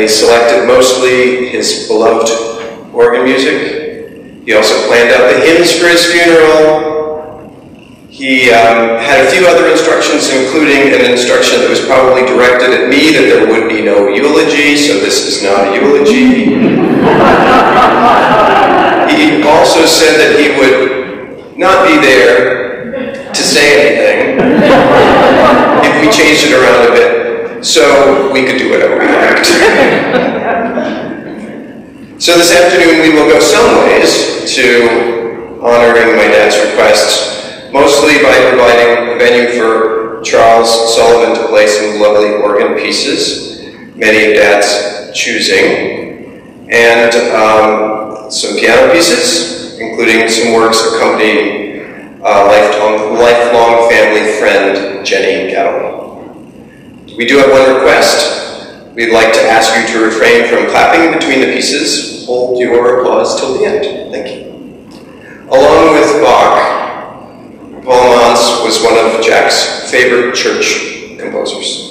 he selected mostly his beloved organ music. He also planned out the hymns for his funeral. He um, had a few other instructions, including an instruction that was probably directed at me that there would be no eulogy, so this is not a eulogy. he also said that he would not be there to say anything if we changed it around a bit, so we could do whatever we liked. so this afternoon we will go some ways to honoring my dad's request mostly by providing a venue for Charles Sullivan to play some lovely organ pieces, many of Dad's choosing, and um, some piano pieces, including some works accompanying uh, lifelong, lifelong family friend Jenny Gettel. We do have one request. We'd like to ask you to refrain from clapping between the pieces. Hold your applause till the end. Thank you. Along with Bach, Paul Manz was one of Jack's favorite church composers.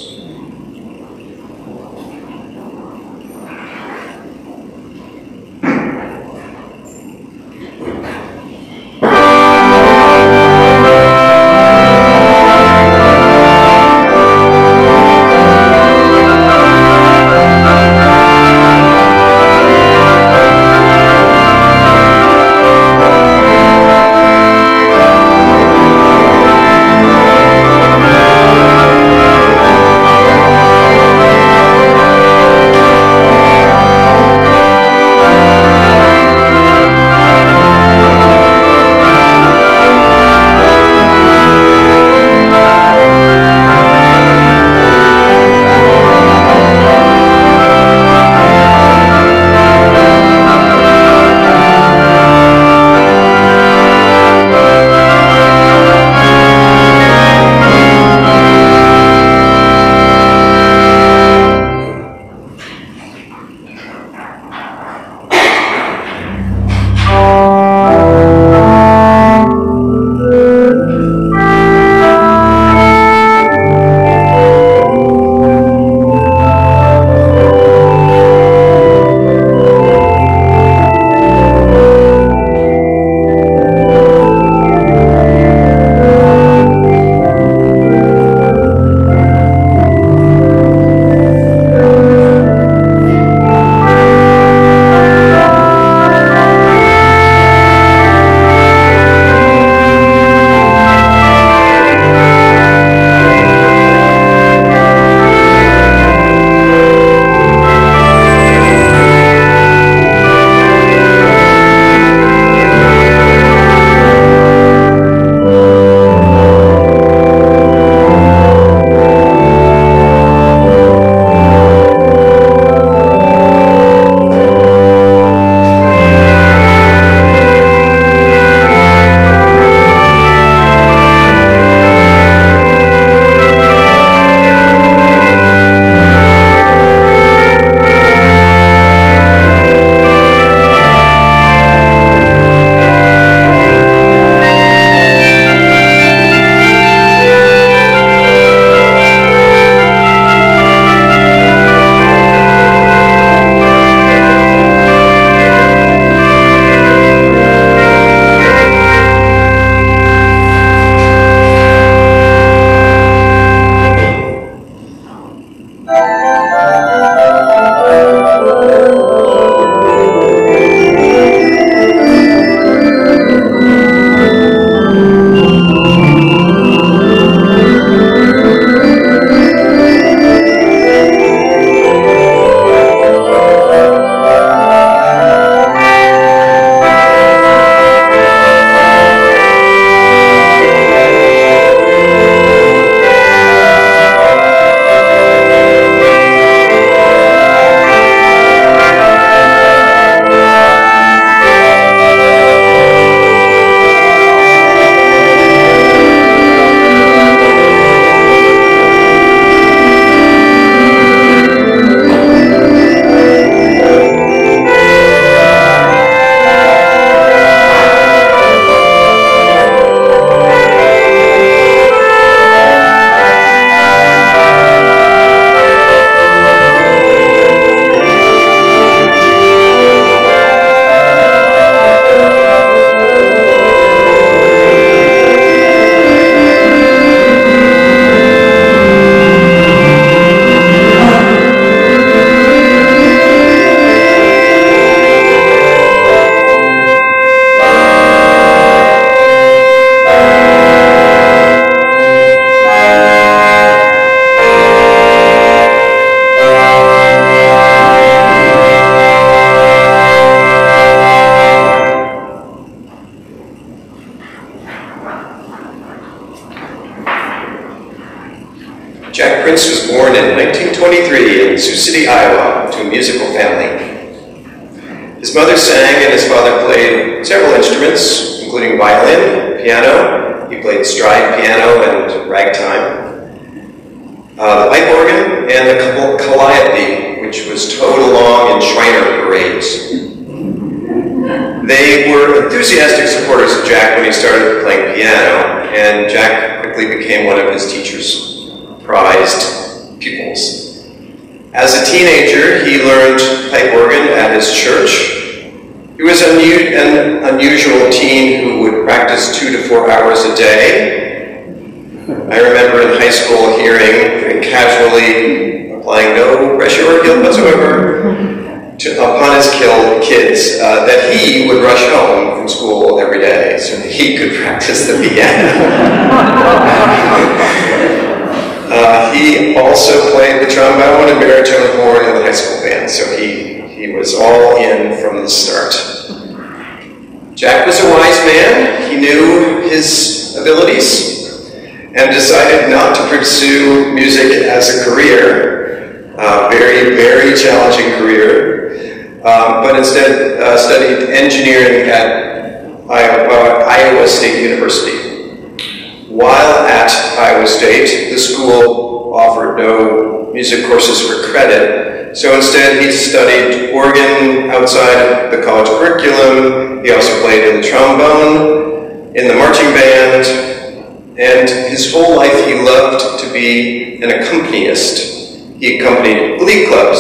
Piano and ragtime. Uh, the pipe organ and the calliope, which was towed along in Shriner parades. They were enthusiastic supporters of Jack when he started playing piano, and Jack quickly became one of his teacher's prized pupils. As a teenager, he learned pipe organ at his church. He was an unusual teen who would practice two to four hours a day. I remember in high school hearing casually, applying no pressure or guilt whatsoever, to, upon his kill, kids uh, that he would rush home from school every day so that he could practice the piano. uh, he also played the trombone and baritone horn in the high school band, so he, he was all in from the start. Jack was a wise man. He knew his abilities and decided not to pursue music as a career. Uh, very, very challenging career um, but instead uh, studied engineering at Iowa, Iowa State University. While at Iowa State, the school offered no music courses for credit, so instead he studied organ outside the college curriculum. He also played in the trombone, in the marching band, and his whole life he loved to be an accompanist. He accompanied glee clubs,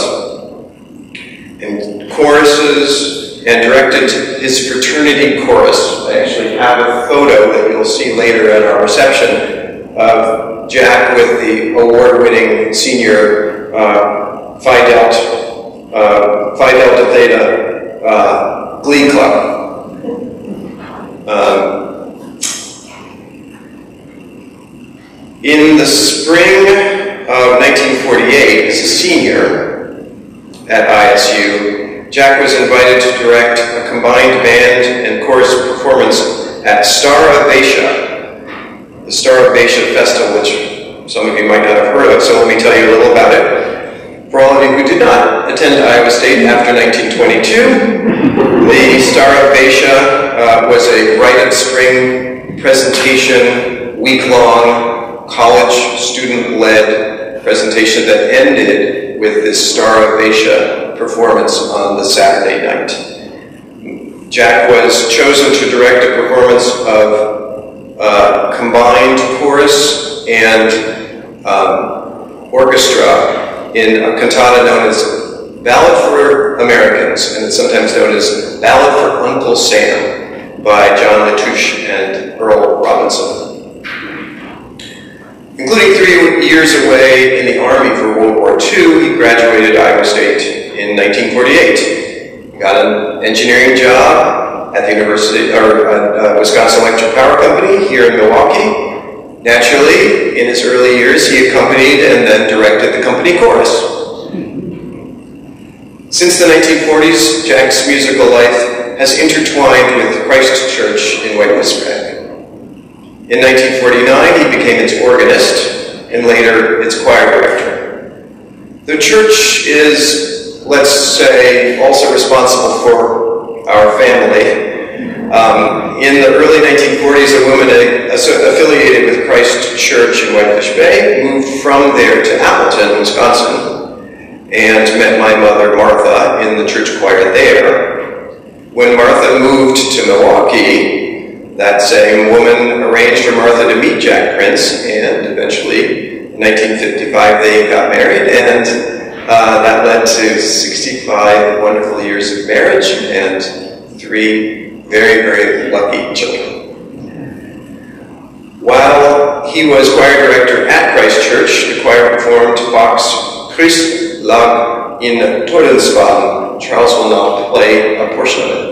and choruses and directed his fraternity chorus. I actually have a photo that you'll see later at our reception of Jack with the award-winning senior uh, Phi Delta, uh, Phi Delta Theta uh, Glee Club. Um, in the spring of 1948, as a senior, at ISU, Jack was invited to direct a combined band and chorus performance at Star of Asia, the Star of Asia Festival, which some of you might not have heard of, so let me tell you a little about it. For all of you who did not attend Iowa State after 1922, the Star of Asia uh, was a Rite of Spring presentation, week-long, college student-led presentation that ended with this Star of Asia performance on the Saturday night. Jack was chosen to direct a performance of uh, combined chorus and um, orchestra in a cantata known as Ballad for Americans, and it's sometimes known as Ballad for Uncle Sam by John Latouche and Earl Robinson. Including three years away in the Army for World War II, he graduated Iowa State in 1948. He got an engineering job at the University or uh, uh, Wisconsin Electric Power Company here in Milwaukee. Naturally, in his early years, he accompanied and then directed the company chorus. Since the 1940s, Jack's musical life has intertwined with Christ Church in White West in 1949, he became its organist and later its choir director. The church is, let's say, also responsible for our family. Um, in the early 1940s, a woman affiliated with Christ Church in Whitefish Bay moved from there to Appleton, Wisconsin, and met my mother, Martha, in the church choir there. When Martha moved to Milwaukee, that same woman arranged for Martha to meet Jack Prince, and eventually, in 1955, they got married, and uh, that led to 65 wonderful years of marriage and three very, very lucky children. While he was choir director at Christ Church, the choir performed Bach's Christ lag in Todesbanden. Charles will now play a portion of it.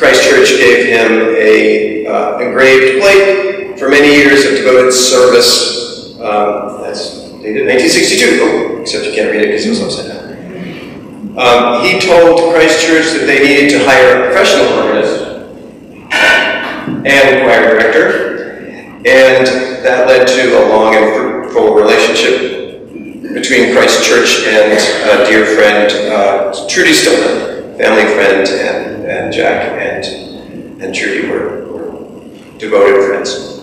Um, Christ Church gave him a uh, engraved plate for many years of devoted service. Um, that's dated 1962. Oh, except you can't read it because it was upside down. Um, he told Christ Church that they needed to hire a professional organist and choir director, and that led to a long and fruitful relationship between Christ Church and a dear friend, uh, Trudy Stillman, family friend, and, and Jack and, and Trudy were, were devoted friends.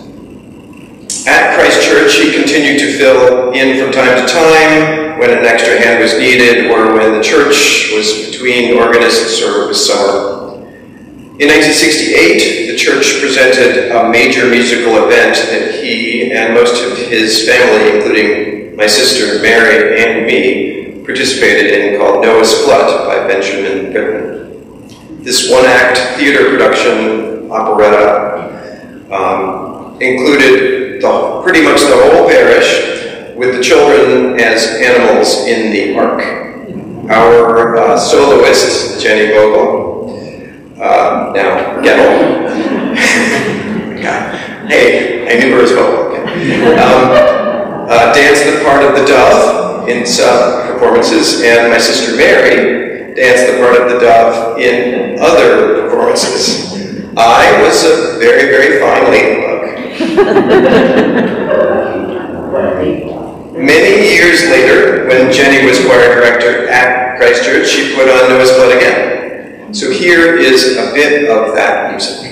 At Christ Church, he continued to fill in from time to time when an extra hand was needed or when the church was between organists or was summer. In 1968, the church presented a major musical event that he and most of his family, including my sister Mary and me, participated in called Noah's Flood by Benjamin Britten. This one-act theater production, operetta, um, included the, pretty much the whole parish with the children as animals in the ark. Our uh, soloist, Jenny Vogel, uh, now, Gettel. hey, I knew her as well. Um, uh, danced the part of the dove in some performances, and my sister Mary danced the part of the dove in other performances. I was a very, very fine ladybug. Many years later, when Jenny was choir director at Christ Church, she put on Noah's Flood again. So here is a bit of that music.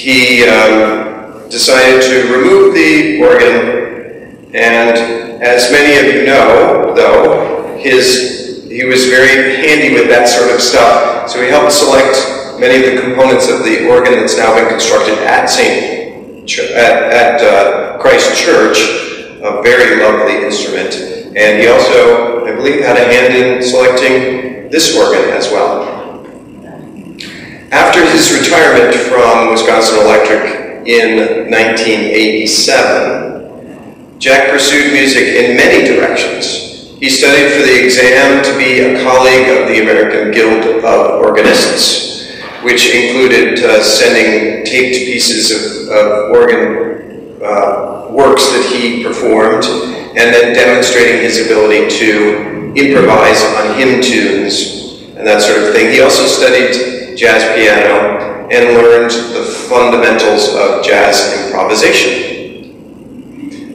He um, decided to remove the organ, and as many of you know, though, his, he was very handy with that sort of stuff, so he helped select many of the components of the organ that's now been constructed at St. Ch at, at uh, Christ Church, a very lovely instrument. And he also, I believe, had a hand in selecting this organ as well. After his retirement from Wisconsin Electric, in 1987, Jack pursued music in many directions. He studied for the exam to be a colleague of the American Guild of Organists, which included uh, sending taped pieces of, of organ uh, works that he performed, and then demonstrating his ability to improvise on hymn tunes and that sort of thing. He also studied jazz piano and learned the fundamentals of jazz improvisation.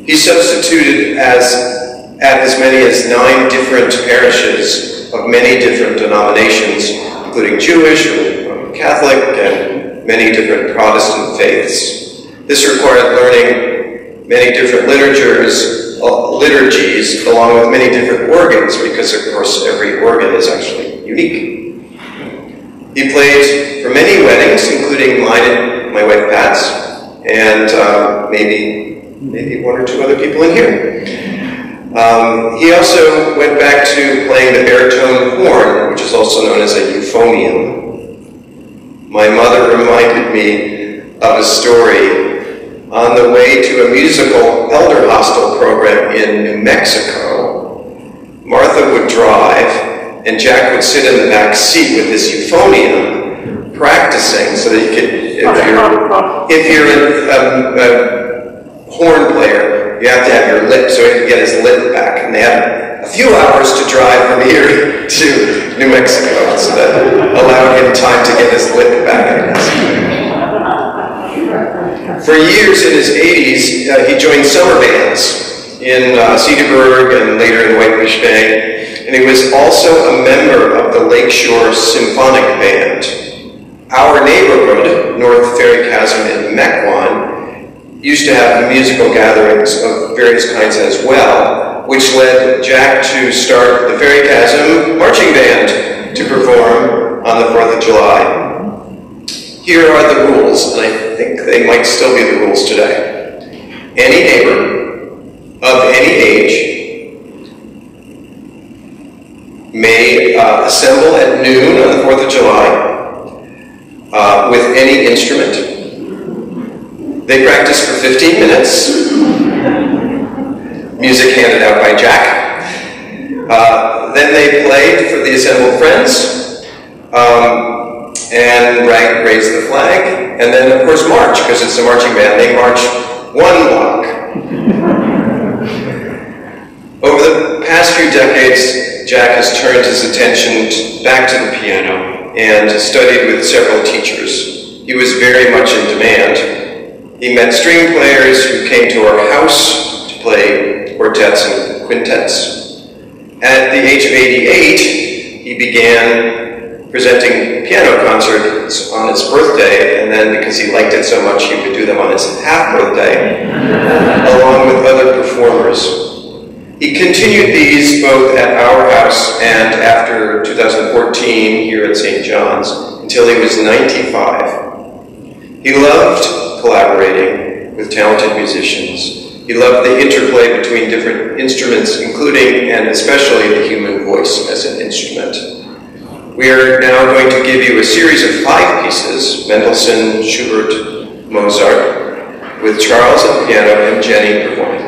He substituted as at as many as nine different parishes of many different denominations, including Jewish Catholic and many different Protestant faiths. This required learning many different literatures, uh, liturgies, along with many different organs, because of course every organ is actually unique. He played for many weddings, including mine and my wife Pat's, and um, maybe maybe one or two other people in here. Um, he also went back to playing the baritone horn, which is also known as a euphonium. My mother reminded me of a story on the way to a musical elder hostel program in New Mexico. Martha would drive, and Jack would sit in the back seat with his euphonium, practicing so that he could, if you're, if you're a, a, a horn player, you have to have your lip, so he could get his lip back. And they had a few hours to drive from here to New Mexico, so that allowed him time to get his lip back, For years in his 80s, uh, he joined summer bands in uh, Cedarburg and later in Whitefish Bay and he was also a member of the Lakeshore Symphonic Band. Our neighborhood, North Fairy Chasm in Mequon, used to have musical gatherings of various kinds as well, which led Jack to start the Fairy Chasm Marching Band to perform on the 4th of July. Here are the rules, and I think they might still be the rules today. Any neighbor of any age may uh, assemble at noon on the 4th of July uh, with any instrument. They practice for 15 minutes. Music handed out by Jack. Uh, then they played for the assembled friends um, and raise the flag. And then, of course, march, because it's a marching band. They march one block. Over the past few decades, Jack has turned his attention back to the piano and studied with several teachers. He was very much in demand. He met string players who came to our house to play quartets and quintets. At the age of 88, he began presenting piano concerts on his birthday, and then because he liked it so much, he would do them on his half birthday, along with other performers. He continued these both at our house and after 2014 here at St. John's until he was 95. He loved collaborating with talented musicians He loved the interplay between different instruments, including and especially the human voice as an instrument. We are now going to give you a series of five pieces Mendelssohn, Schubert, Mozart, with Charles at piano and Jenny performing.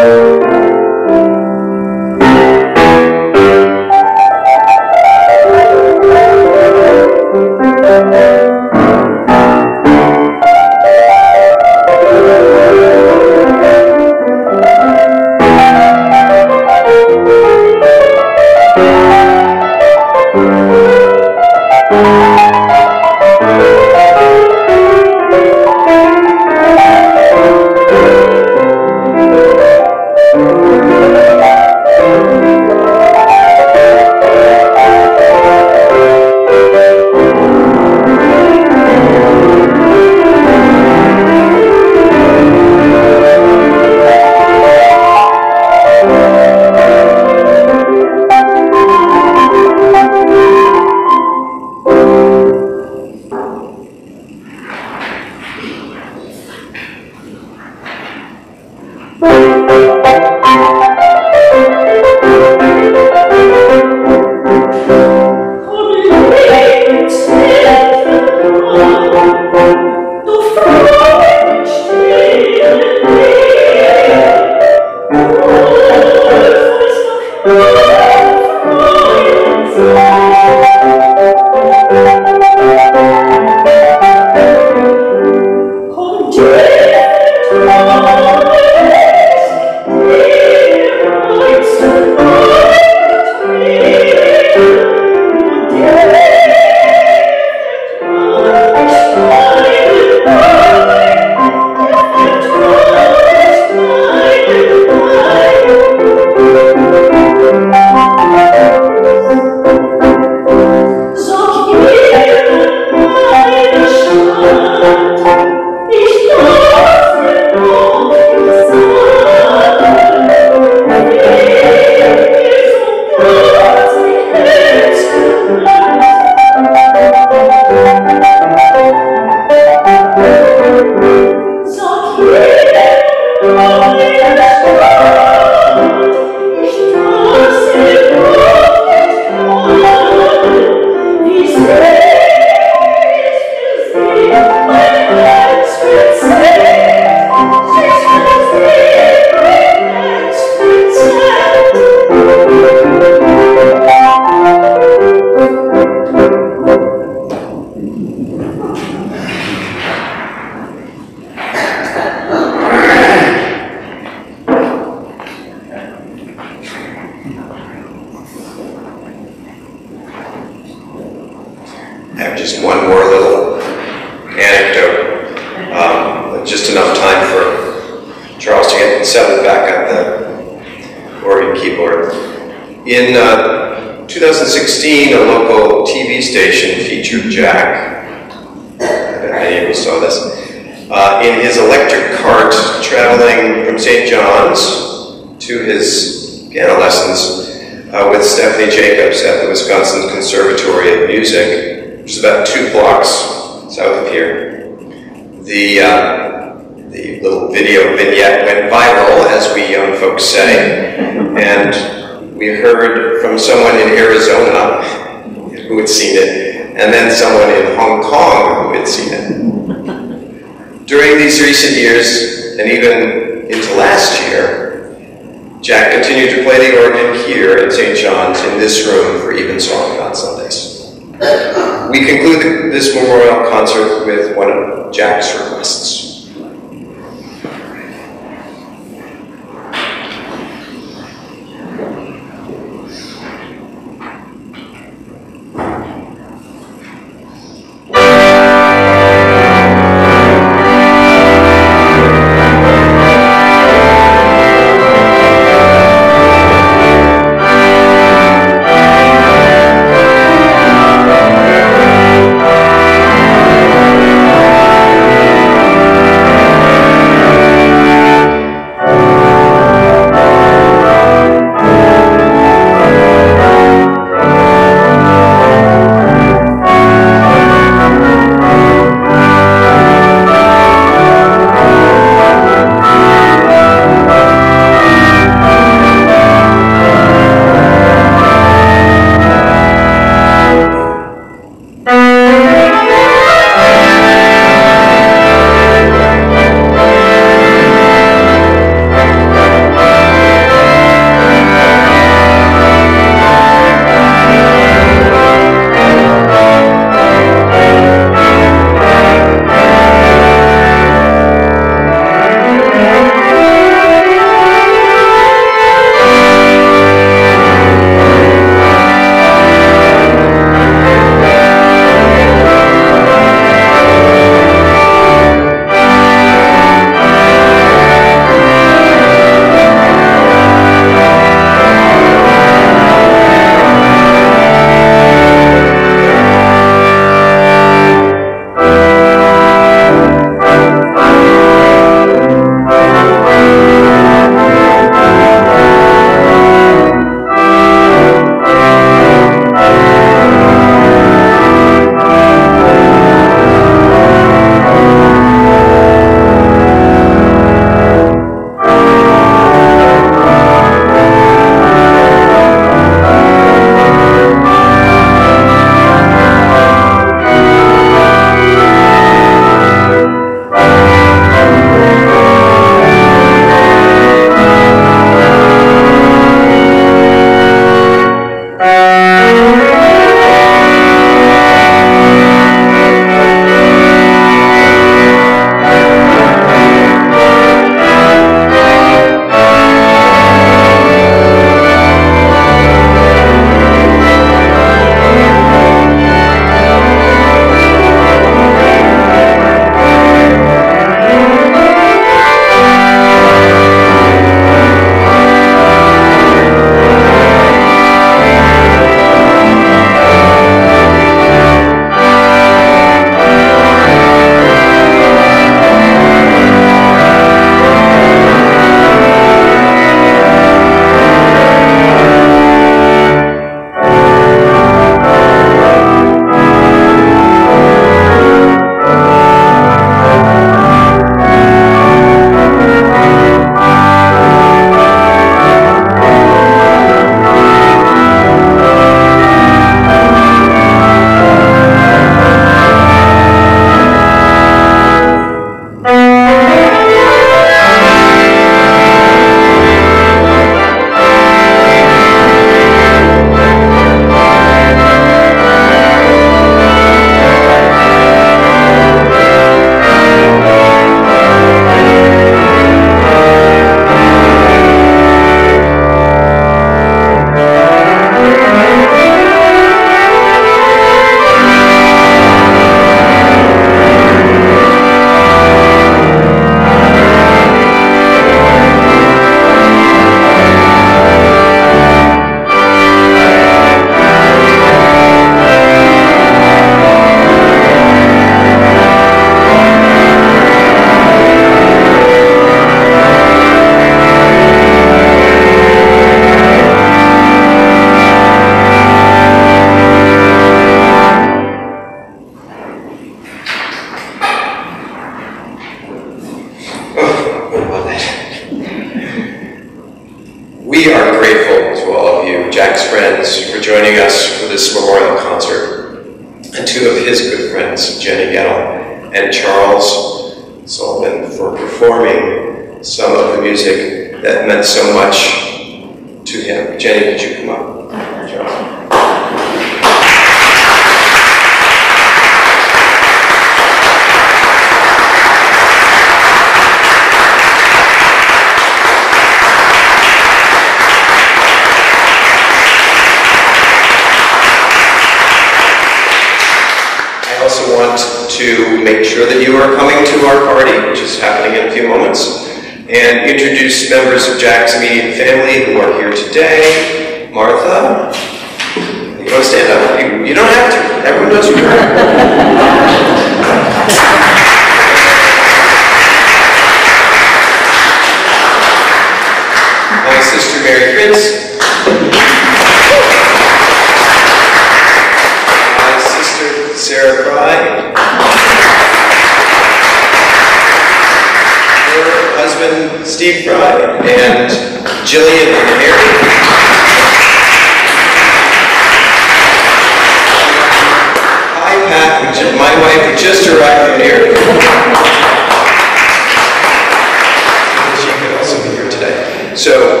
So,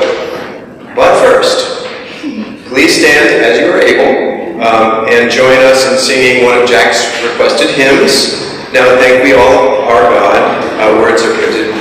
but first, please stand as you are able um, and join us in singing one of Jack's requested hymns. Now thank we all our God. Our words are printed